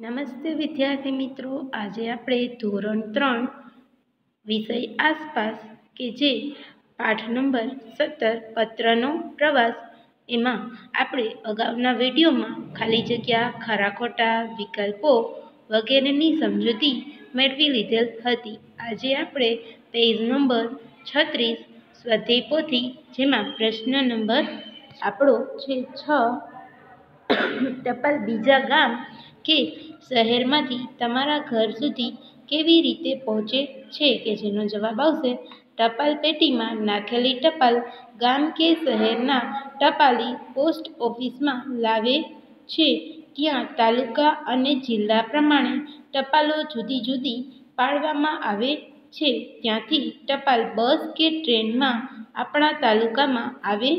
નમસ્તે વિદ્યાર્થી મિત્રો. આજે આપણે ધોરણ ત્રણ વિષય આસપાસ કે જે પાઠ નંબર સત્તર પત્રનો પ્રવાસ, એમાં આપણે અગાઉના વિડીયોમાં ખાલી જગ્યા, ખરા ખોટા, વિકલ્પો વગેરેની સમજૂતી મેળવી લીધેલ હતી. આજે આપણે પેજ નંબર છત્રીસ સ્વાધ્યાય જેમાં પ્રશ્ન નંબર આપણો છે છ, ટપાલ બીજા ગામ કે શહેરમાંથી તમારા ઘર સુધી કેવી રીતે પહોંચે છે કે જેનો જવાબ આવશે, ટપાલ પેટીમાં નાખેલી ટપાલ ગામ કે શહેરના ટપાલી પોસ્ટ ઓફિસમાં લાવે છે, ત્યાં તાલુકા અને જિલ્લા પ્રમાણે ટપાલો જુદી જુદી પાડવામાં આવે છે, ત્યાંથી ટપાલ બસ કે ટ્રેનમાં આપણા તાલુકામાં આવે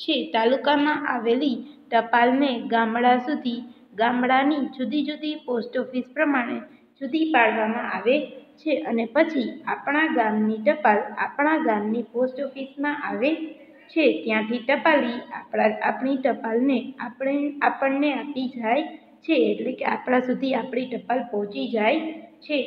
છે, તાલુકામાં આવેલી ટપાલને ગામડા સુધી ગામડાની જુદી જુદી પોસ્ટ ઓફિસ પ્રમાણે જુદી પાડવામાં આવે છે અને પછી આપણા ગામની ટપાલ આપણા ગામની પોસ્ટ ઓફિસમાં આવે છે. ત્યાંથી ટપાલી આપણા, આપણી ટપાલને આપણે, આપણને આપી જાય છે એટલે કે આપણા સુધી આપણી ટપાલ પહોંચી જાય છે.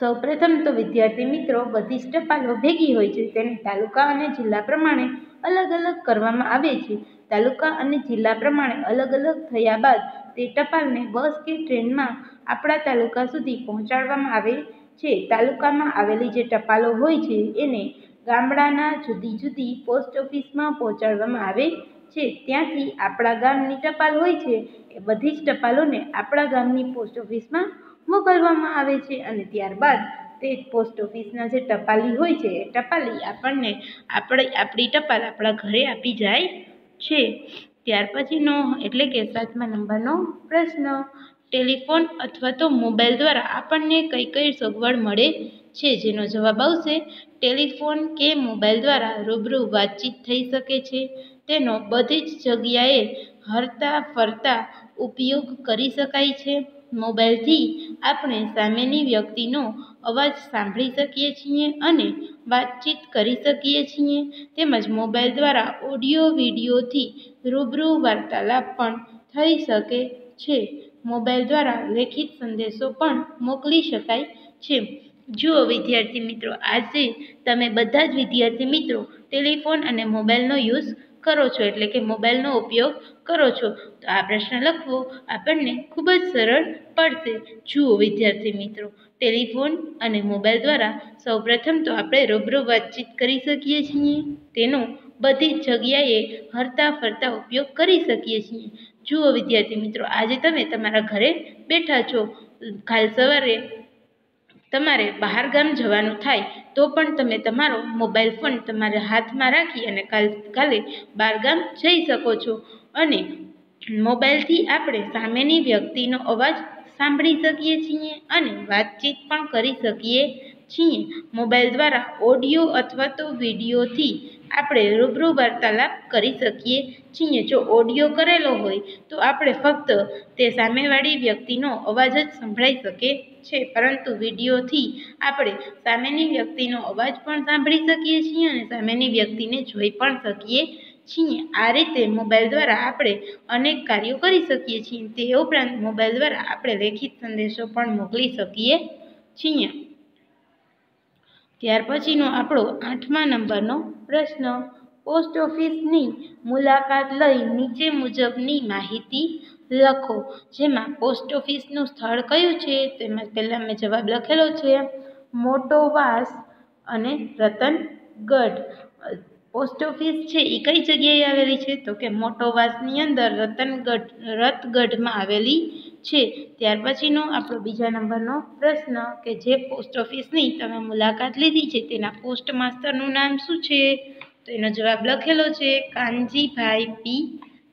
સૌપ્રથમ તો વિદ્યાર્થી મિત્રો બધી જ ટપાલો ભેગી હોય છે. તેને તાલુકા અને જિલ્લા પ્રમાણે અલગ અલગ કરવામાં આવે છે. તાલુકા અને જિલ્લા પ્રમાણે અલગ અલગ થયા બાદ તે ટપાલને બસ કે ટ્રેનમાં આપણા તાલુકા સુધી પહોંચાડવામાં આવે છે. તાલુકામાં આવેલી જે ટપાલો હોય છે, એને ગામડાના જુદી જુદી પોસ્ટ ઓફિસમાં પહોંચાડવામાં આવે છે. ત્યાંથી આપણા ગામની ટપાલ હોય છે, એ બધી જ ટપાલોને આપણા ગામની પોસ્ટ ઓફિસમાં મોકલવામાં આવે છે અને ત્યારબાદ તે પોસ્ટ ઓફિસના જે ટપાલી હોય છે, એ ટપાલી આપણને આપણે, આપણી ટપાલ આપણા ઘરે આપી જાય છે. ત્યાર પછીનો એટલે કે સાતમા નંબરનો પ્રશ્ન, ટેલિફોન અથવા તો મોબાઈલ દ્વારા આપણને કઈ કઈ સગવડ મળે છે? જેનો જવાબ આવશે, ટેલિફોન કે મોબાઈલ દ્વારા રૂબરૂ વાતચીત થઈ શકે છે. તેનો બધી જ જગ્યાએ હરતા ફરતા ઉપયોગ કરી શકાય છે. મોબાઈલથી આપણે સામેની વ્યક્તિનો અવાજ સાંભળી શકીએ છીએ અને વાતચીત કરી શકીએ છીએ તેમજ મોબાઈલ દ્વારા ઓડિયો, વિડીયોથી રૂબરૂ વાર્તાલાપ પણ થઈ શકે છે. મોબાઈલ દ્વારા લેખિત સંદેશો પણ મોકલી શકાય છે. જુઓ, વિદ્યાર્થી મિત્રો, આજે તમે બધા જ વિદ્યાર્થી મિત્રો ટેલિફોન અને મોબાઈલનો યુઝ કરો છો એટલે કે મોબાઈલનો ઉપયોગ કરો છો. તો આ પ્રશ્ન લખવો આપણને ખૂબ જ સરળ પડશે. જુઓ, વિદ્યાર્થી મિત્રો, ટેલિફોન અને મોબાઈલ દ્વારા સૌપ્રથમ તો આપણે રૂબરૂ વાતચીત કરી શકીએ છીએ. તેનો બધી જગ્યાએ હરતા ફરતા ઉપયોગ કરી શકીએ છીએ. જુઓ, વિદ્યાર્થી મિત્રો, આજે તમે તમારા ઘરે બેઠા છો. કાલ સવારે તમારે બહાર ગામ જવાનું થાય, તો પણ તમે તમારો મોબાઈલ ફોન તમારા હાથમાં રાખી અને કાલ, કાલે બહાર ગામ જઈ શકો છો. અને મોબાઈલથી આપણે સામેની વ્યક્તિનો અવાજ સાંભળી શકીએ છીએ અને વાતચીત પણ કરી શકીએ છીએ. મોબાઈલ દ્વારા ઓડિયો અથવા તો વિડીયોથી આપણે રૂબરૂ વાર્તાલાપ કરી શકીએ છીએ. જો ઓડિયો કરેલો હોય તો આપણે ફક્ત તે સામેવાળી વ્યક્તિનો અવાજ જ સંભળાઈ શકે છે. પરંતુ વિડીયોથી આપણે સામેની વ્યક્તિનો અવાજ પણ સાંભળી શકીએ છીએ અને સામેની વ્યક્તિને જોઈ પણ શકીએ છીએ. આ રીતે મોબાઈલ દ્વારા આપણે અનેક કાર્યો કરી શકીએ છીએ. તે ઉપરાંત મોબાઈલ દ્વારા આપણે લેખિત સંદેશો પણ મોકલી શકીએ છીએ. ત્યાર પછીનો આપણો આઠમા નંબરનો પ્રશ્ન. પોસ્ટ ઓફિસની મુલાકાત લઈ નીચે મુજબની માહિતી લખો. જેમાં પોસ્ટ ઓફિસનું સ્થળ કયું છે? તેમાં પહેલાં મેં જવાબ લખેલો છે. મોટો વાસ અને રતનગઢ. પોસ્ટ ઓફિસ છે એ કઈ જગ્યાએ આવેલી છે? તો કે મોટો વાસની અંદર રતનગઢ, રતગઢમાં આવેલી છે. ત્યાર પછીનો આપણો બીજા નંબરનો પ્રશ્ન કે જે પોસ્ટ ઓફિસની તમે મુલાકાત લીધી છે, તેના પોસ્ટ માસ્ટરનું નામ શું છે? તો એનો જવાબ લખેલો છે કાનજીભાઈ પી.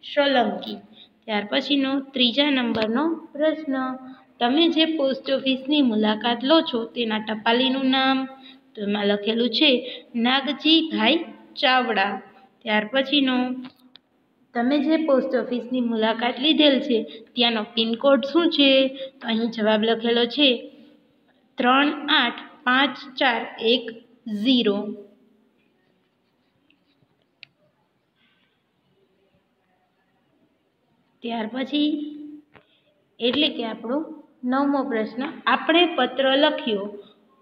સોલંકી. ત્યાર પછીનો ત્રીજા નંબરનો પ્રશ્ન. તમે જે પોસ્ટ ઓફિસની મુલાકાત લો છો, તેના ટપાલીનું નામ. તો એમાં લખેલું છે નાગજીભાઈ ચાવડા. ત્યાર પછીનો તમે જે પોસ્ટ ઓફિસની મુલાકાત લીધેલ છે, ત્યાંનો પિનકોડ શું છે? તો અહીં જવાબ લખેલો છે, ત્રણ આઠ પાંચ ચાર એક ઝીરો. ત્યાર પછી, એટલે કે આપણો નવમો પ્રશ્ન, આપણે પત્ર લખ્યો.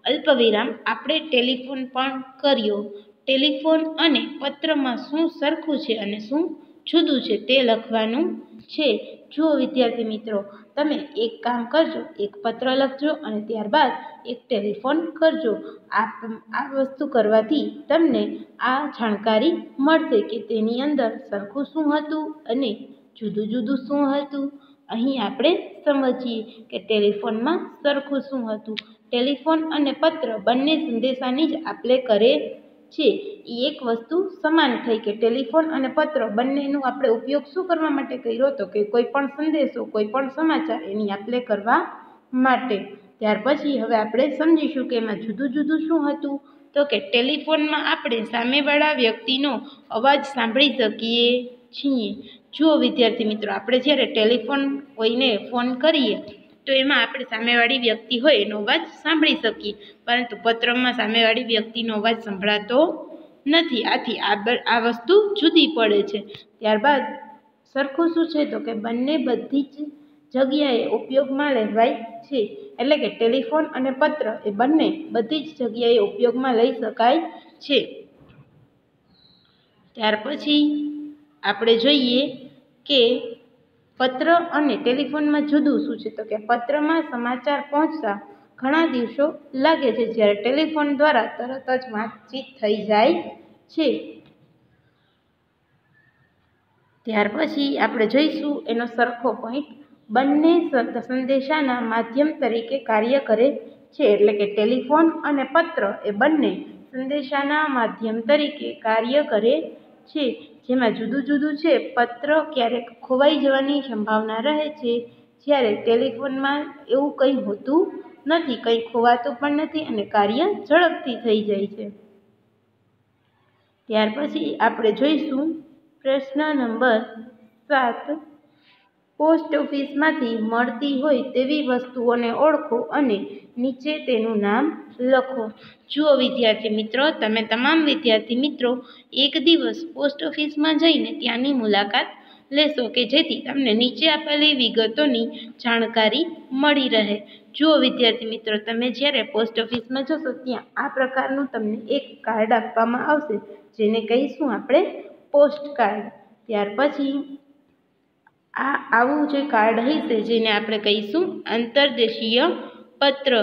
અલ્પવિરામ, આપણે ટેલિફોન પણ કર્યો. ટેલિફોન અને પત્રમાં શું સરખું છે અને શું જુદું છે તે લખવાનું છે. જુઓ વિદ્યાર્થી મિત્રો, તમે એક કામ કરજો, એક પત્ર લખજો અને ત્યારબાદ એક ટેલિફોન કરજો. આ આ વસ્તુ કરવાથી તમને આ જાણકારી મળશે કે તેની અંદર સરખું શું હતું અને જુદું જુદું શું હતું. અહીં આપણે સમજીએ કે ટેલિફોનમાં સરખું શું હતું. ટેલિફોન અને પત્ર બંને સંદેશાની જ આપલે કરે છે. એ એક વસ્તુ સમાન થઈ કે ટેલિફોન અને પત્ર બંનેનો આપણે ઉપયોગ શું કરવા માટે કર્યો હતો કે કોઈ પણ સંદેશો, કોઈ પણ સમાચાર એની આપલે કરવા માટે. ત્યાર પછી હવે આપણે સમજીશું કે એમાં જુદું જુદું શું હતું. તો કે ટેલિફોનમાં આપણે સામેવાળા વ્યક્તિનો અવાજ સાંભળી શકીએ છીએ. જુઓ વિદ્યાર્થી મિત્રો, આપણે જ્યારે ટેલિફોન કોઈને ફોન કરીએ તો એમાં આપણે સામેવાળી વ્યક્તિ હોય એનો અવાજ સાંભળી શકીએ. પરંતુ પત્રમાં સામેવાળી વ્યક્તિનો અવાજ સંભળાતો નથી. આથી આ આ વસ્તુ જુદી પડે છે. ત્યારબાદ સરખું શું છે? તો કે બંને બધી જ જગ્યાએ ઉપયોગમાં લેવાય છે. એટલે કે ટેલિફોન અને પત્ર એ બંને બધી જ જગ્યાએ ઉપયોગમાં લઈ શકાય છે. ત્યાર પછી આપણે જોઈએ કે પત્ર અને ટેલિફોનમાં જુદું શું છે? તો કે પત્રમાં સમાચાર પહોંચતા ઘણા દિવસો લાગે છે, જ્યારે ટેલિફોન દ્વારા તરત જ વાતચીત થઈ જાય છે. ત્યાર પછી આપણે જોઈશું એનો સરખો પોઈન્ટ બંને સંદેશાના માધ્યમ તરીકે કાર્ય કરે છે. એટલે કે ટેલિફોન અને પત્ર એ બંને સંદેશાના માધ્યમ તરીકે કાર્ય કરે છે. જેમાં જુદું જુદું છે, પત્ર ક્યારેક ખોવાઈ જવાની સંભાવના રહે છે. જ્યારે ટેલિફોનમાં એવું કંઈ હોતું નથી, કંઈ ખોવાતું પણ નથી અને કાર્ય ઝડપથી થઈ જાય છે. ત્યાર પછી આપણે જોઈશું પ્રશ્ન નંબર સાત. પોસ્ટ ઓફિસમાંથી મળતી હોય તેવી વસ્તુઓને ઓળખો અને નીચે તેનું નામ લખો. જુઓ વિદ્યાર્થી મિત્રો, તમે તમામ વિદ્યાર્થી મિત્રો એક દિવસ પોસ્ટ ઓફિસમાં જઈને ત્યાંની મુલાકાત લેશો કે જેથી તમને નીચે આપેલી વિગતોની જાણકારી મળી રહે. જુઓ વિદ્યાર્થી મિત્રો, તમે જ્યારે પોસ્ટ ઓફિસમાં જશો ત્યાં આ પ્રકારનું તમને એક કાર્ડ આપવામાં આવશે, જેને કહીશું આપણે પોસ્ટ કાર્ડ. ત્યાર પછી આ આવું જે કાર્ડ હશે જેને આપણે કહીશું આંતરદેશીય પત્ર,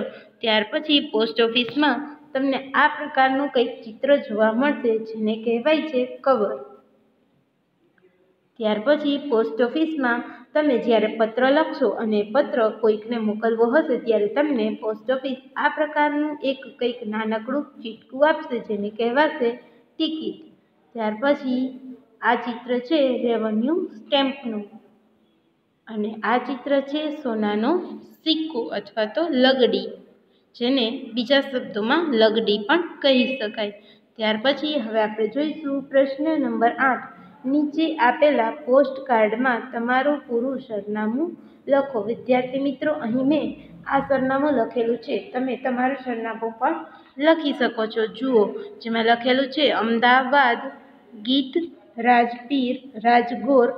ત્યાર પછી પોસ્ટ ઓફિસમાં તમને આ પ્રકારનું કંઈક ચિત્ર જોવા મળશે જેને કહેવાય છે કવર. ત્યાર પછી પોસ્ટ ઓફિસમાં તમે જ્યારે પત્ર લખશો અને પત્ર કોઈકને મોકલવો હશે ત્યારે તમને પોસ્ટ ઓફિસ આ પ્રકારનું એક કંઈક નાનકડું ચીટકું આપશે જેને કહેવાશે ટિકિટ. ત્યાર પછી આ ચિત્ર છે રેવન્યુ સ્ટેમ્પનું. અને આ ચિત્ર છે સોનાનો સિક્કો અથવા તો લગડી, જેને બીજા શબ્દોમાં લગડી પણ કહી શકાય. ત્યાર પછી હવે આપણે જોઈશું પ્રશ્ન નંબર આઠ. નીચે આપેલા પોસ્ટ કાર્ડમાં તમારું પૂરું સરનામું લખો. વિદ્યાર્થી મિત્રો, અહીં મેં આ સરનામું લખેલું છે. તમે તમારું સરનામું પણ લખી શકો છો. જુઓ, જેમાં લખેલું છે, અમદાવાદ ગીત રાજપીર રાજગોર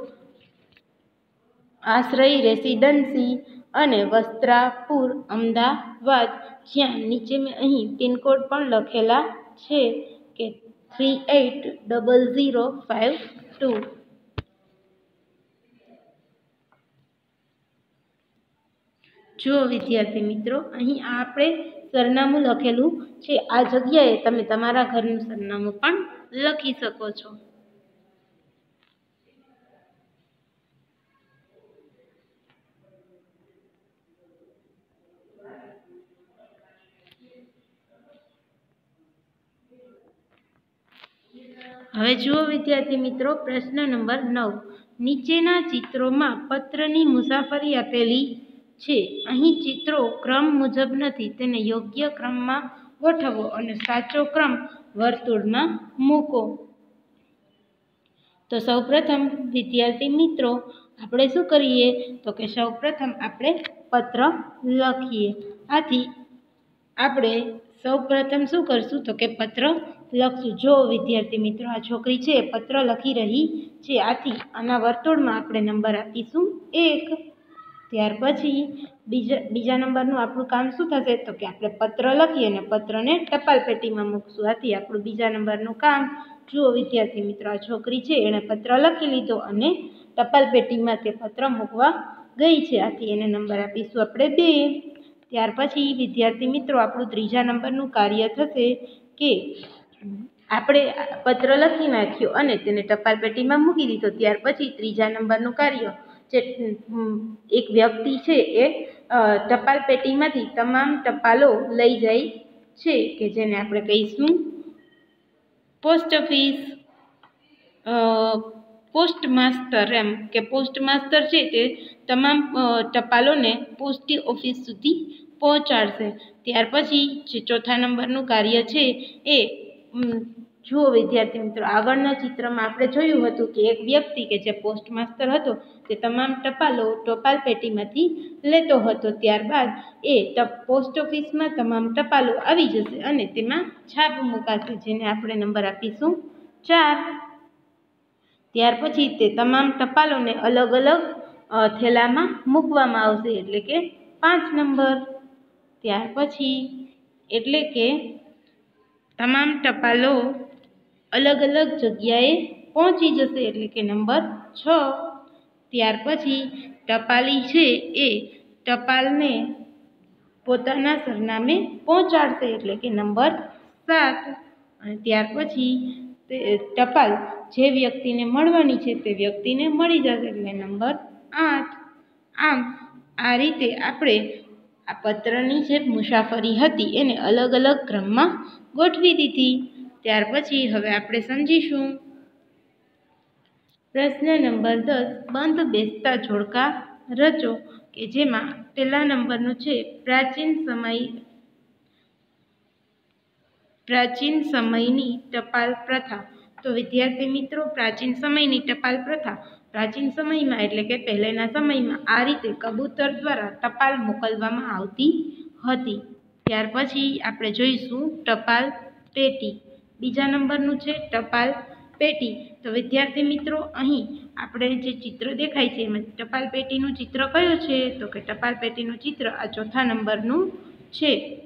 આશ્રય, રેસિડન્સી અને વસ્ત્રાપુર, અમદાવાદ. જ્યાં નીચે મેં અહીં પિનકોડ પણ લખેલા છે કે three eight double zero five two. જુઓ વિદ્યાર્થી મિત્રો, અહીં આપણે સરનામું લખેલું છે. આ જગ્યાએ તમે તમારા ઘરનું સરનામું પણ લખી શકો છો. હવે જુઓ, વિદ્યાર્થી મિત્રો, પ્રશ્ન નંબર નવ. નીચેના ચિત્રોમાં પત્રની મુસાફરી આપેલી છે. અહીં ચિત્રો ક્રમ મુજબ નથી. તેને યોગ્ય ક્રમમાં ગોઠવો અને સાચો ક્રમ વર્તુળમાં મૂકો. તો સૌપ્રથમ, વિદ્યાર્થી મિત્રો, આપણે શું કરીએ? તો કે સૌપ્રથમ આપણે પત્ર લખીએ. આથી આપણે સૌપ્રથમ શું કરશું? તો કે પત્ર લખશું. જો વિદ્યાર્થી મિત્રો, આ છોકરી છે પત્ર લખી રહી છે. આથી આના વર્તુળમાં આપણે નંબર આપીશું એક. ત્યાર પછી બીજા બીજા નંબરનું આપણું કામ શું થશે? તો કે આપણે પત્ર લખીએ અને પત્રને ટપાલ પેટીમાં મૂકશું. આથી આપણું બીજા નંબરનું કામ જુઓ વિદ્યાર્થી મિત્રો, આ છોકરી છે એણે પત્ર લખી લીધો અને ટપાલ પેટીમાં તે પત્ર મૂકવા ગઈ છે. આથી એને નંબર આપીશું આપણે બે. ત્યાર પછી વિદ્યાર્થી મિત્રો આપણું ત્રીજા નંબરનું કાર્ય થશે કે આપણે પત્ર લખી નાખ્યો અને તેને ટપાલ પેટીમાં મૂકી દીધો. ત્યાર પછી ત્રીજા નંબરનું કાર્ય જે એક વ્યક્તિ છે એ ટપાલ પેટીમાંથી તમામ ટપાલો લઈ જાય છે કે જેને આપણે કહીશું. પોસ્ટ ઓફિસ પોસ્ટ માસ્તર એમ કે પોસ્ટ માસ્તર છે તે તમામ ટપાલોને પોસ્ટ ઓફિસ સુધી પહોંચાડશે. ત્યાર પછી જે ચોથા નંબરનું કાર્ય છે એ જુઓ વિદ્યાર્થી મિત્રો, આગળના ચિત્રમાં આપણે જોયું હતું કે એક વ્યક્તિ કે જે પોસ્ટ માસ્તર હતો તે તમામ ટપાલો ટપાલ પેટીમાંથી લેતો હતો. ત્યારબાદ એ પોસ્ટ ઓફિસમાં તમામ ટપાલો આવી જશે અને તેમાં છાપ મુકાશે, જેને આપણે નંબર આપીશું ચાર. ત્યાર પછી તે તમામ ટપાલોને અલગ અલગ થેલામાં મૂકવામાં આવશે. એટલે કે પાંચ નંબર. ત્યાર પછી એટલે કે તમામ ટપાલો અલગ અલગ જગ્યાએ પહોંચી જશે. એટલે કે નંબર છ. ત્યાર પછી ટપાલી છે એ ટપાલને પોતાના સરનામે પહોંચાડશે. એટલે કે નંબર સાત. અને ત્યાર પછી ટપાલ જે વ્યક્તિને મળવાની છે તે વ્યક્તિને મળી જશે. એટલે નંબર આઠ. આમ, આ રીતે આપણે આ પત્રની જે મુસાફરી હતી એને અલગ અલગ ક્રમમાં ગોઠવી દીધી. ત્યાર પછી હવે આપણે સમજીશું. પ્રશ્ન નંબર દસ. બંધ બેસતા જોડકા રચો કે જેમાં પહેલા નંબરનું છે પ્રાચીન સમય પ્રાચીન સમયની ટપાલ પ્રથા. તો વિદ્યાર્થી મિત્રો, પ્રાચીન સમયની ટપાલ પ્રથા. પ્રાચીન સમયમાં એટલે કે પહેલાંના સમયમાં આ રીતે કબૂતર દ્વારા ટપાલ મોકલવામાં આવતી હતી. ત્યાર પછી આપણે જોઈશું ટપાલ પેટી. બીજા નંબરનું છે ટપાલ પેટી. તો વિદ્યાર્થી મિત્રો, અહીં આપણે જે ચિત્ર દેખાય છે, એમાં ટપાલ પેટીનું ચિત્ર કયું છે? તો કે ટપાલ પેટીનું ચિત્ર આ ચોથા નંબરનું છે.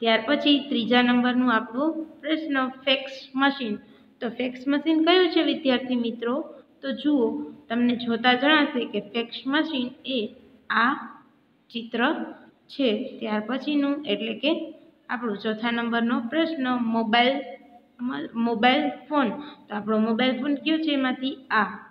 ત્યાર પછી ત્રીજા નંબરનું આપણું પ્રશ્ન ફેક્સ મશીન. તો ફેક્સ મશીન કયું છે, વિદ્યાર્થી મિત્રો? તો જુઓ, તમને જોતા જણાશે કે ફેક્સ મશીન એ આ ચિત્ર છે. ત્યાર પછીનું એટલે કે આપણું ચોથા નંબરનો પ્રશ્ન, મોબાઈલ મોબાઈલ ફોન. તો આપણો મોબાઈલ ફોન કયો છે, એમાંથી આ.